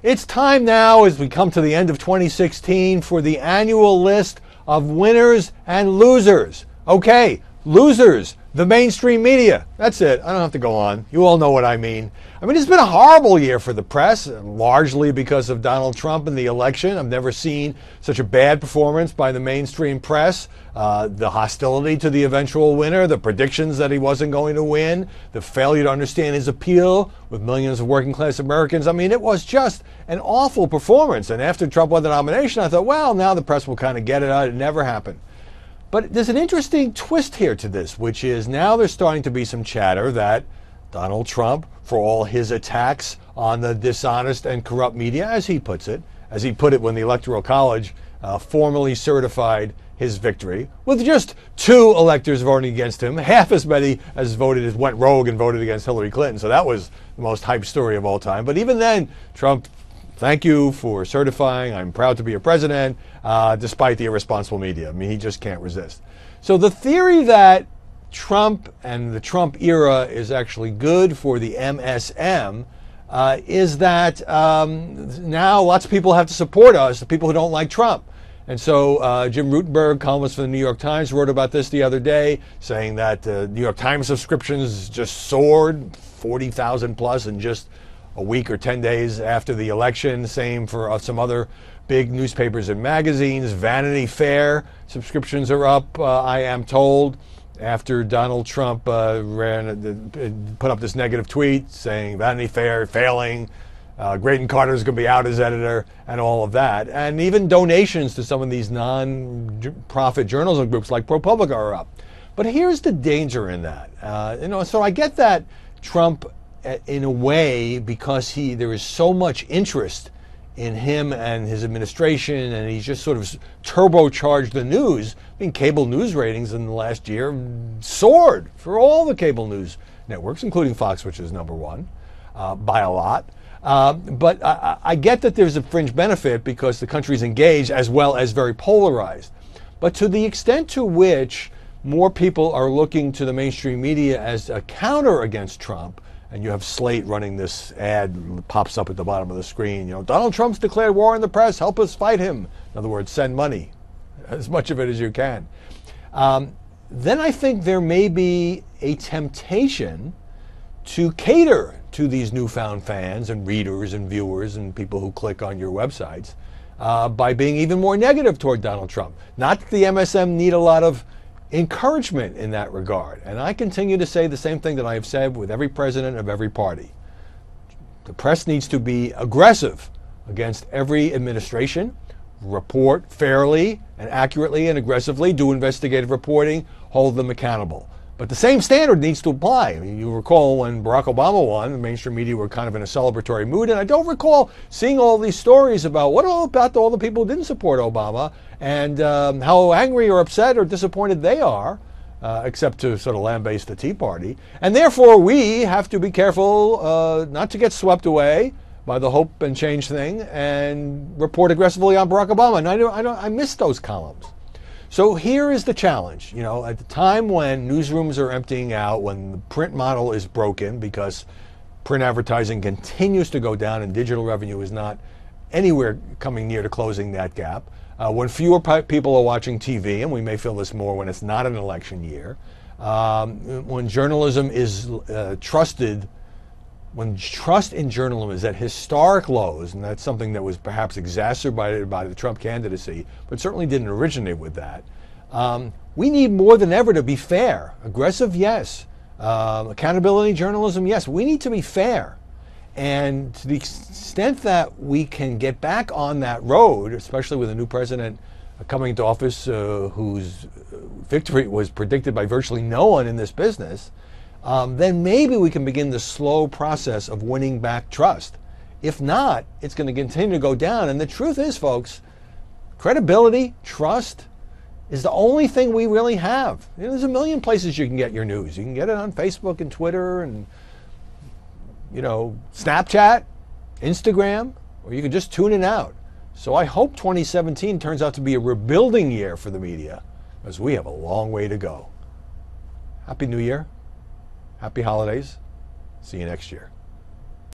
It's time now, as we come to the end of 2016, for the annual list of winners and losers. Okay, losers, the mainstream media. That's it. I don't have to go on. You all know what I mean. I mean, it's been a horrible year for the press, largely because of Donald Trump and the election. I've never seen such a bad performance by the mainstream press. Uh, the hostility to the eventual winner, the predictions that he wasn't going to win, the failure to understand his appeal with millions of working class Americans. I mean, it was just an awful performance. And after Trump won the nomination, I thought, well, now the press will kind of get it. Out. It never happened. But there's an interesting twist here to this, which is now there's starting to be some chatter that Donald Trump, for all his attacks on the dishonest and corrupt media, as he puts it, as he put it when the Electoral College uh, formally certified his victory, with just two electors voting against him, half as many as voted as went rogue and voted against Hillary Clinton. So that was the most hyped story of all time. But even then, Trump Thank you for certifying. I'm proud to be your president, uh, despite the irresponsible media. I mean, he just can't resist. So the theory that Trump and the Trump era is actually good for the MSM uh, is that um, now lots of people have to support us, the people who don't like Trump. And so uh, Jim Rutenberg, columnist for the New York Times, wrote about this the other day, saying that uh, New York Times subscriptions just soared 40,000 plus in just a week or 10 days after the election. Same for uh, some other big newspapers and magazines. Vanity Fair subscriptions are up, uh, I am told, after Donald Trump uh, ran, uh, put up this negative tweet saying Vanity Fair failing. Uh, Graydon Carter is going to be out as editor, and all of that. And even donations to some of these non-profit journalism groups like ProPublica are up. But here's the danger in that. Uh, you know, so I get that Trump in a way because he there is so much interest in him and his administration, and he's just sort of turbocharged the news. I mean, cable news ratings in the last year soared for all the cable news networks, including Fox, which is number one uh, by a lot. Uh, but I, I get that there's a fringe benefit because the country's engaged as well as very polarized. But to the extent to which more people are looking to the mainstream media as a counter against Trump, and you have Slate running this ad pops up at the bottom of the screen. You know, Donald Trump's declared war on the press. Help us fight him. In other words, send money, as much of it as you can. Um, then I think there may be a temptation to cater to these newfound fans and readers and viewers and people who click on your websites uh, by being even more negative toward Donald Trump. Not that the MSM need a lot of encouragement in that regard. And I continue to say the same thing that I have said with every president of every party. The press needs to be aggressive against every administration, report fairly and accurately and aggressively, do investigative reporting, hold them accountable. But the same standard needs to apply. You recall when Barack Obama won, the mainstream media were kind of in a celebratory mood, and I don't recall seeing all these stories about what all about all the people who didn't support Obama and um, how angry or upset or disappointed they are. Uh, except to sort of lambaste the Tea Party. And therefore, we have to be careful uh, not to get swept away by the hope and change thing and report aggressively on Barack Obama. And I, don't, I, don't, I miss those columns. So here is the challenge. You know, at the time when newsrooms are emptying out, when the print model is broken because print advertising continues to go down and digital revenue is not anywhere coming near to closing that gap, uh, when fewer people are watching TV, and we may feel this more when it's not an election year, um, when journalism is uh, trusted when trust in journalism is at historic lows, and that's something that was perhaps exacerbated by the Trump candidacy, but certainly didn't originate with that, um, we need more than ever to be fair. Aggressive, yes. Uh, accountability journalism, yes. We need to be fair. And to the extent that we can get back on that road, especially with a new president coming into office uh, whose victory was predicted by virtually no one in this business, um, then maybe we can begin the slow process of winning back trust. If not, it's going to continue to go down. And the truth is, folks, credibility, trust is the only thing we really have. You know, there's a million places you can get your news. You can get it on Facebook and Twitter and, you know, Snapchat, Instagram, or you can just tune it out. So I hope 2017 turns out to be a rebuilding year for the media, as we have a long way to go. Happy New Year. Happy holidays. See you next year.